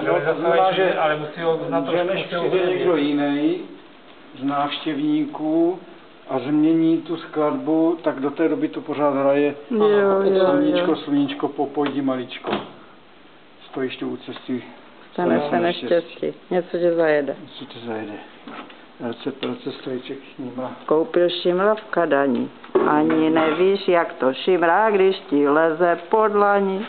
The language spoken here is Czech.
realizace, znamená, že, ale musí ho na že než přijde někdo jiný z návštěvníků a změní tu skladbu, tak do té doby to pořád hraje Jo, jo, sluníčko, jo. sluníčko, popojdi maličko. Stojíš tu u cesty, Stane se neštěstí. Něco tě zajede. Něco tě zajede. Recept pro strojček, šnímla. Koupil šimla v Kadani. Ani nevíš, jak to šimrá, když ti leze pod lani.